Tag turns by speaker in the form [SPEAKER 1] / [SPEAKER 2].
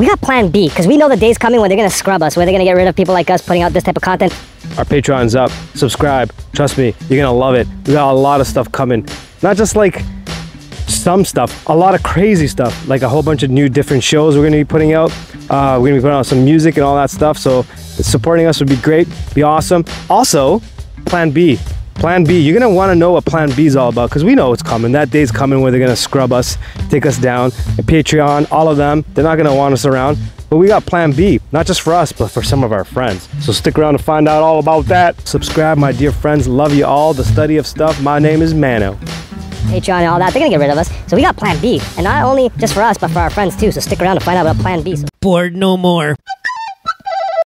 [SPEAKER 1] we got plan B, because we know the day's coming when they're gonna scrub us, where they're gonna get rid of people like us putting out this type of content.
[SPEAKER 2] Our Patreon's up. Subscribe. Trust me, you're gonna love it. We got a lot of stuff coming. Not just like some stuff, a lot of crazy stuff, like a whole bunch of new different shows we're gonna be putting out. Uh, we're gonna be putting out some music and all that stuff. So supporting us would be great, be awesome. Also, Plan B. Plan B, you're gonna wanna know what Plan B is all about because we know it's coming. That day's coming where they're gonna scrub us, take us down. And Patreon, all of them, they're not gonna want us around. But we got Plan B, not just for us, but for some of our friends. So stick around to find out all about that. Subscribe, my dear friends. Love you all. The study of stuff. My name is Mano.
[SPEAKER 1] Patreon and all that, they're gonna get rid of us. So we got plan B. And not only just for us, but for our friends too. So stick around to find out about plan B. So
[SPEAKER 3] Bored no more.